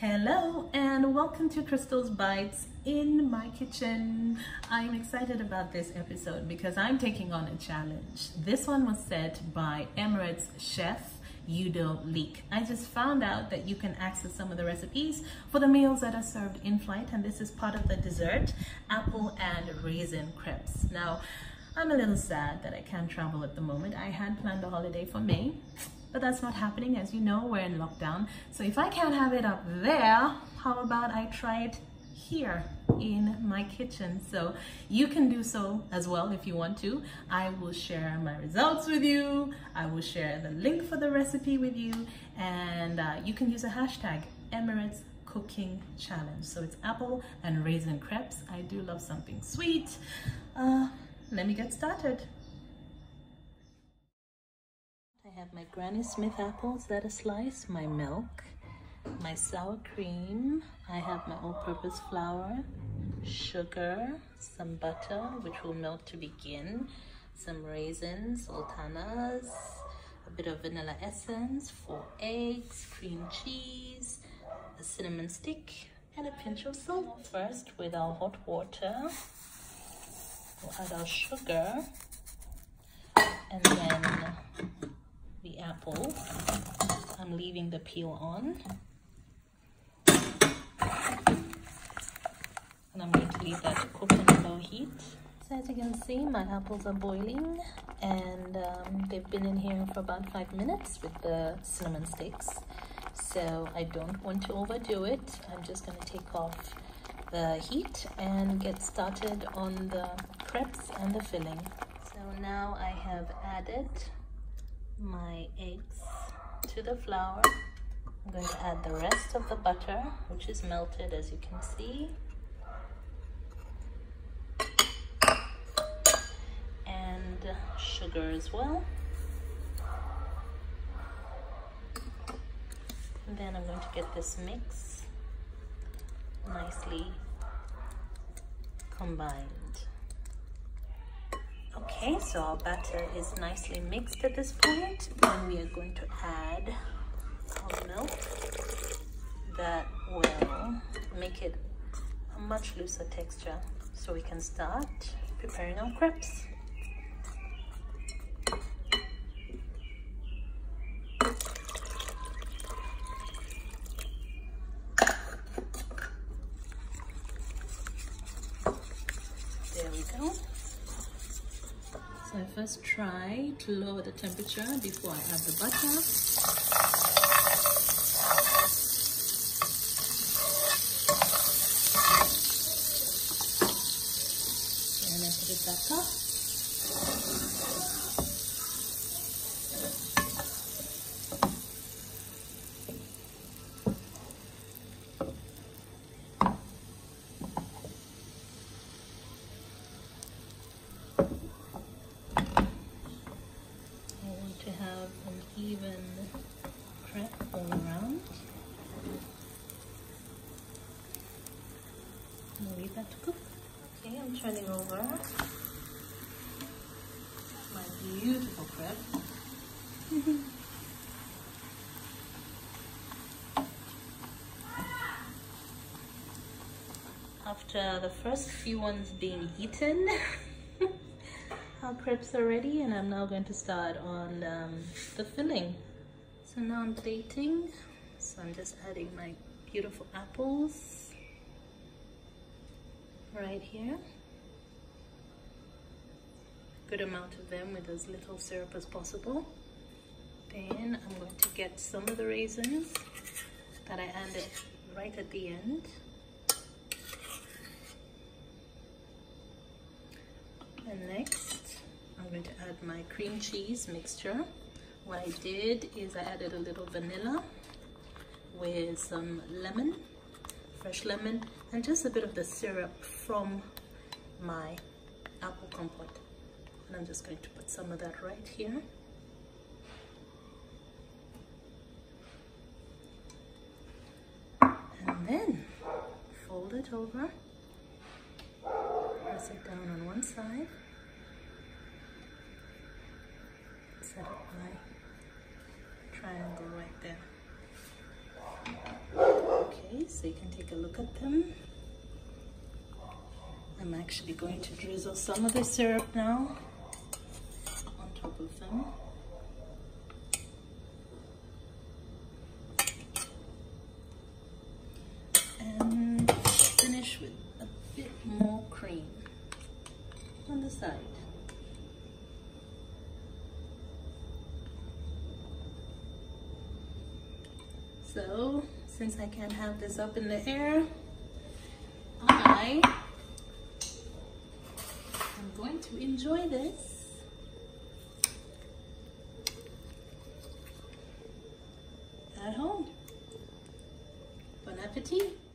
Hello and welcome to Crystal's Bites in my kitchen. I'm excited about this episode because I'm taking on a challenge. This one was set by Emirates chef Udo Leick. I just found out that you can access some of the recipes for the meals that are served in flight and this is part of the dessert, apple and raisin crepes. Now, I'm a little sad that I can't travel at the moment. I had planned a holiday for May, but that's not happening. As you know, we're in lockdown. So if I can't have it up there, how about I try it here in my kitchen? So you can do so as well if you want to. I will share my results with you. I will share the link for the recipe with you. And uh, you can use a hashtag emirates cooking challenge. So it's apple and raisin crepes. I do love something sweet. Uh, let me get started i have my granny smith apples that are sliced my milk my sour cream. I have my all-purpose flour, sugar, some butter, which will melt to begin, some raisins, sultanas, a bit of vanilla essence, four eggs, cream cheese, a cinnamon stick, and a pinch of salt. First, with our hot water, we'll add our sugar, and then the apples. I'm leaving the peel on. and I'm going to leave that to cook on low heat. So as you can see, my apples are boiling and um, they've been in here for about five minutes with the cinnamon sticks. So I don't want to overdo it. I'm just going to take off the heat and get started on the crepes and the filling. So now I have added my eggs to the flour. I'm going to add the rest of the butter, which is melted as you can see. And sugar as well. And then I'm going to get this mix nicely combined. Okay, so our batter is nicely mixed at this point. and we are going to add our milk that will make it a much looser texture so we can start preparing our crepes. So I first try to lower the temperature before I add the butter. And I put it back up. even crepe all around. i leave that to cook. Okay, I'm turning over my After the first few ones being eaten, our crepes are ready and I'm now going to start on um, the filling. So now I'm plating. So I'm just adding my beautiful apples right here. Good amount of them with as little syrup as possible. Then I'm going to get some of the raisins that I added right at the end. And next, I'm going to add my cream cheese mixture. What I did is I added a little vanilla with some lemon, fresh lemon, and just a bit of the syrup from my apple compote. And I'm just going to put some of that right here. And then fold it over, press it down on one side, set up my triangle right there. Okay, so you can take a look at them. I'm actually going to drizzle some of the syrup now And finish with a bit more cream on the side. So, since I can't have this up in the air, I am going to enjoy this. petite.